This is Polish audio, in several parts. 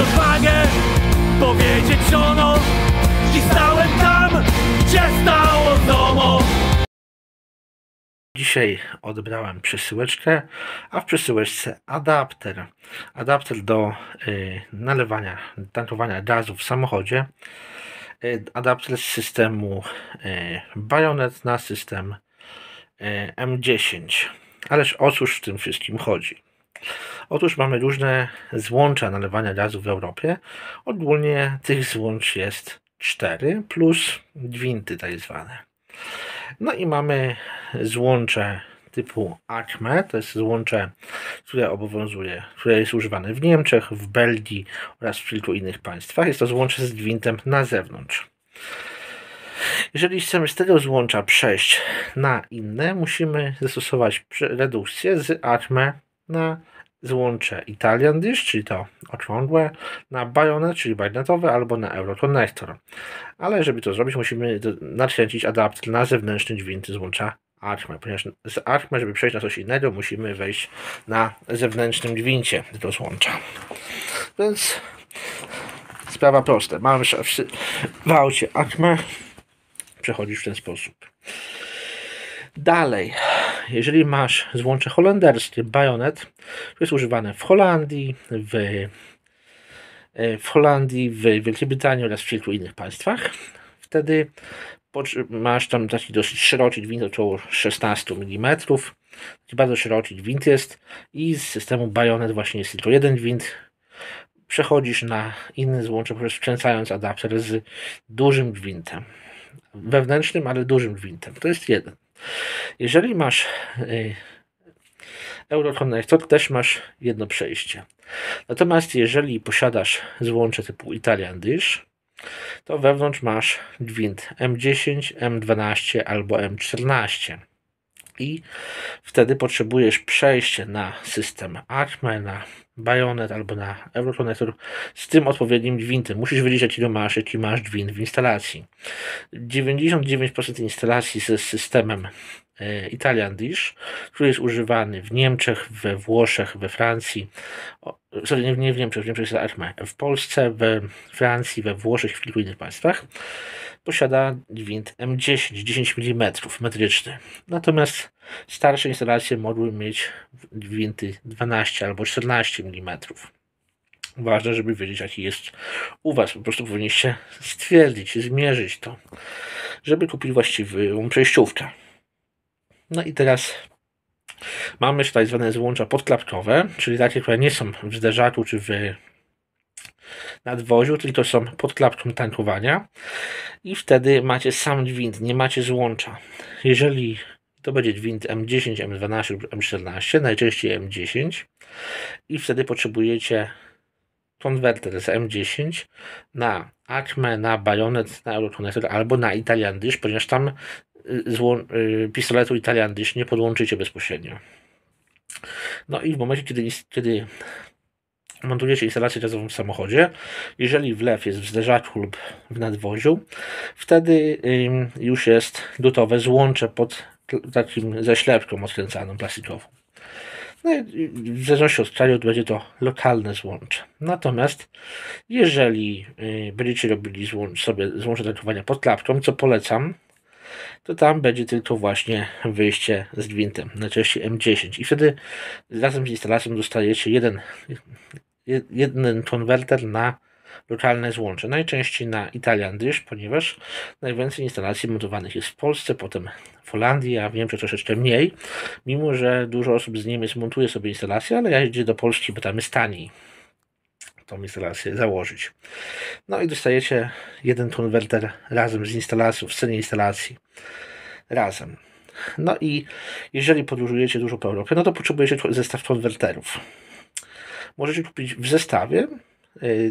odwagę powiedzieć żono I stałem tam, gdzie stało domo Dzisiaj odebrałem przesyłeczkę, a w przesyłeczce adapter. Adapter do y, nalewania, tankowania gazu w samochodzie. Y, adapter z systemu y, Bayonet na system y, M10. Ależ o cóż w tym wszystkim chodzi? Otóż mamy różne złącza nalewania gazu w Europie. Ogólnie tych złącz jest 4 plus gwinty tak zwane. No i mamy złącze typu ACME, to jest złącze, które obowiązuje, które jest używane w Niemczech, w Belgii oraz w kilku innych państwach. Jest to złącze z gwintem na zewnątrz. Jeżeli chcemy z tego złącza przejść na inne, musimy zastosować redukcję z ACME na złącze Italian Dish, czyli to okrągłe, na bajonet, czyli bajonetowe, albo na Euroconnector. Ale żeby to zrobić, musimy nakręcić adapter na zewnętrzny dźwięk złącza ARME, ponieważ z ARME, żeby przejść na coś innego, musimy wejść na zewnętrznym gwincie tego złącza. Więc sprawa prosta. Mamy w aucie ARME, przechodzisz w ten sposób. Dalej, jeżeli masz złącze holenderskie, bajonet, to jest używane w Holandii, w, e, w Holandii, w Wielkiej Brytanii oraz w kilku innych państwach, wtedy masz tam taki dosyć szeroki gwint, około 16 mm. Taki bardzo szeroki gwint jest i z systemu bajonet właśnie jest tylko jeden gwint. Przechodzisz na inny złącze, poprzez wkręcając adapter z dużym gwintem. Wewnętrznym, ale dużym gwintem. To jest jeden. Jeżeli masz y, Euroconnector, też masz jedno przejście. Natomiast jeżeli posiadasz złącze typu Italian Dish, to wewnątrz masz gwint M10, M12 albo M14 i wtedy potrzebujesz przejście na system ACME, na Bayonet albo na Euroconnector z tym odpowiednim gwintem. Musisz wiedzieć, jaki masz, jaki masz gwint w instalacji. 99% instalacji ze systemem Italian Dish, który jest używany w Niemczech, we Włoszech, we Francji, sorry, nie, w Niemczech, w Niemczech jest ACME, w Polsce, we Francji, we Włoszech i w kilku innych państwach, posiada gwint M10, 10 mm metryczny. Natomiast starsze instalacje mogły mieć gwinty 12 albo 14 mm. Ważne, żeby wiedzieć, jaki jest u Was. Po prostu powinniście stwierdzić, zmierzyć to, żeby kupić właściwą przejściówkę. No i teraz mamy tak zwane złącza podklapkowe, czyli takie, które nie są w zderzaczu czy w nadwoziu, tylko są pod klapką tankowania i wtedy macie sam gwint, nie macie złącza. Jeżeli to będzie gwint M10, M12 lub M14, najczęściej M10 i wtedy potrzebujecie konwerter z M10 na Acme, na Bayonet, na Euroconnector albo na Italian Dish, ponieważ tam y, y, pistoletu Italian Dish nie podłączycie bezpośrednio. No i w momencie, kiedy, kiedy montujecie instalację gazową w samochodzie, jeżeli wlew jest w zderzaczu lub w nadwoziu, wtedy już jest gotowe złącze pod takim zaślepką odkręcaną plastikową. No i w zależności od kraju będzie to lokalne złącze. Natomiast jeżeli y, będziecie robili złącz, sobie złącze tankowania pod klapką, co polecam, to tam będzie tylko właśnie wyjście z gwintem, najczęściej M10 i wtedy razem z instalacją dostajecie jeden jeden konwerter na lokalne złącze. Najczęściej na Italian Dish, ponieważ najwięcej instalacji montowanych jest w Polsce, potem w Holandii, a w Niemczech troszeczkę mniej, mimo że dużo osób z Niemiec montuje sobie instalację, ale ja idzie do Polski, bo tam jest taniej tą instalację założyć. No i dostajecie jeden konwerter razem z instalacją, w cenie instalacji razem. No i jeżeli podróżujecie dużo po Europie, no to potrzebujecie zestaw konwerterów możecie kupić w zestawie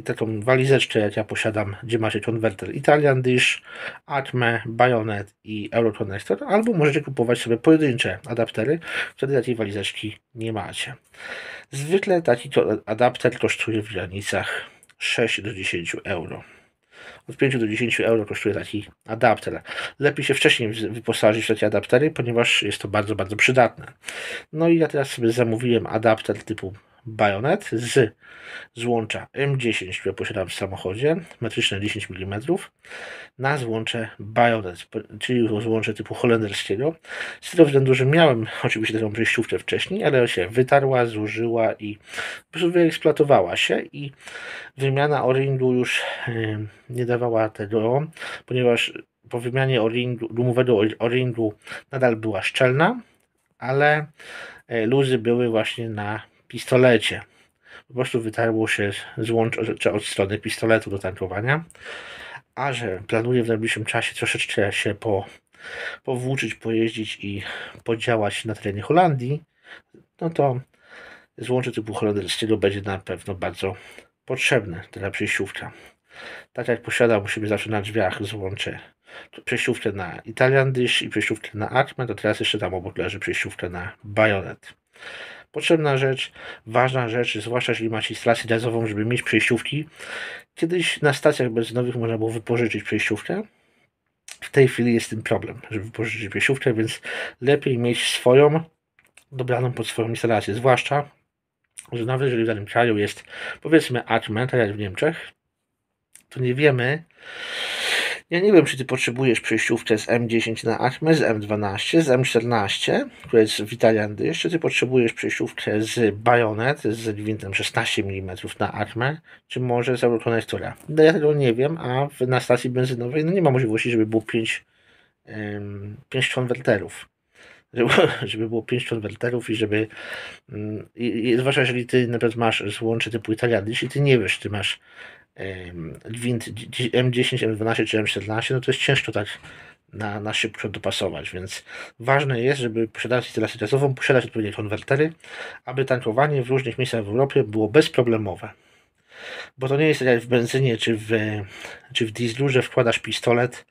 taką walizeczkę, jak ja posiadam, gdzie macie konwerter Italian Dish, Acme, Bayonet i Euroconnector, albo możecie kupować sobie pojedyncze adaptery, wtedy takiej walizeczki nie macie. Zwykle taki adapter kosztuje w granicach 6 do 10 euro. Od 5 do 10 euro kosztuje taki adapter. Lepiej się wcześniej wyposażyć w takie adaptery, ponieważ jest to bardzo, bardzo przydatne. No i ja teraz sobie zamówiłem adapter typu bajonet z złącza M10, które posiadam w samochodzie, metryczne 10 mm, na złącze bajonet, czyli złącze typu holenderskiego. Z tego względu, że miałem oczywiście taką przejściówkę wcześniej, ale się wytarła, zużyła i wyeksploatowała się i wymiana o-ringu już yy, nie dawała tego, ponieważ po wymianie o-ringu, gumowego o-ringu nadal była szczelna, ale e, luzy były właśnie na pistolecie. Po prostu wytarło się złącz od strony pistoletu do tankowania. A że planuję w najbliższym czasie troszeczkę się po, powłóczyć, pojeździć i podziałać na terenie Holandii, no to złącze typu holenderskiego będzie na pewno bardzo potrzebne dla przejściówka. Tak jak posiadam u siebie zawsze na drzwiach złącze przejściówkę na Italian Dish i przejściówkę na Atme, to teraz jeszcze tam obok leży przejściówkę na Bayonet. Potrzebna rzecz, ważna rzecz, zwłaszcza jeżeli macie instalację gazową, żeby mieć przejściówki. Kiedyś na stacjach benzynowych można było wypożyczyć przejściówkę. W tej chwili jest ten problem, żeby wypożyczyć przejściówkę, więc lepiej mieć swoją, dobraną pod swoją instalację. Zwłaszcza, że nawet jeżeli w danym kraju jest powiedzmy Atme, tak jak w Niemczech, to nie wiemy, ja nie wiem, czy ty potrzebujesz przejściówkę z M10 na Atme, z M12, z M14, które jest w Italiandy, czy ty potrzebujesz przejściówkę z Bayonet, z gwintem 16 mm na Atme, czy może z Eurokonektora. No ja tego nie wiem, a na stacji benzynowej no nie ma możliwości, żeby było 5, um, 5 konwerterów. Żeby, było 5 konwerterów i żeby um, i, i, zwłaszcza jeżeli ty na przykład masz złącze typu Italiandy, jeśli ty nie wiesz, ty masz gwint M10, M12 czy M14, no to jest ciężko tak na, na szybko dopasować, więc ważne jest, żeby posiadając instalację gazową, posiadać odpowiednie konwertery, aby tankowanie w różnych miejscach w Europie było bezproblemowe. Bo to nie jest tak jak w benzynie czy w, czy w dieslu, że wkładasz pistolet,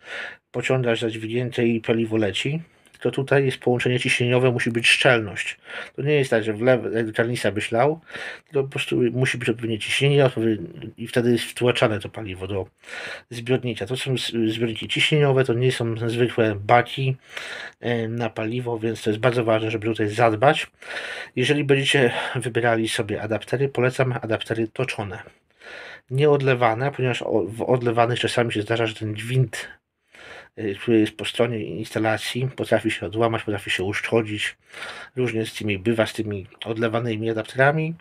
pociągasz za dźwignięcie i paliwo leci to tutaj jest połączenie ciśnieniowe, musi być szczelność. To nie jest tak, że w lewy karnisa byś lał, tylko po prostu musi być odpowiednie ciśnienie i wtedy jest wtłaczane to paliwo do zbiornika. To są zbiorniki ciśnieniowe, to nie są zwykłe baki e, na paliwo, więc to jest bardzo ważne, żeby tutaj zadbać. Jeżeli będziecie wybierali sobie adaptery, polecam adaptery toczone. Nie odlewane, ponieważ w odlewanych czasami się zdarza, że ten gwint który jest po stronie instalacji, potrafi się odłamać, potrafi się uszkodzić. Różnie z tymi bywa z tymi odlewanymi adapterami.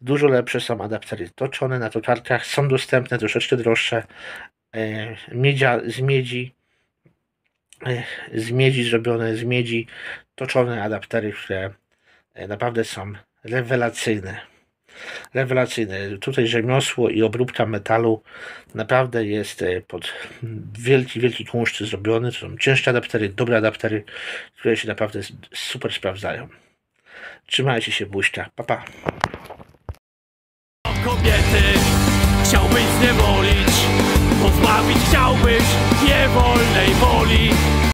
Dużo lepsze są adaptery toczone na tokarkach, są dostępne, troszeczkę droższe. E, miedzia, z miedzi, e, z miedzi zrobione, z miedzi toczone adaptery, które e, naprawdę są rewelacyjne rewelacyjne. Tutaj rzemiosło i obróbka metalu naprawdę jest e, pod wielki, wielki kunszt zrobiony. To są ciężkie adaptery, dobre adaptery, które się naprawdę super sprawdzają. Trzymajcie się, buźka. Pa, pa. Kobiety chciałbyś zniewolić, pozbawić chciałbyś niewolnej woli.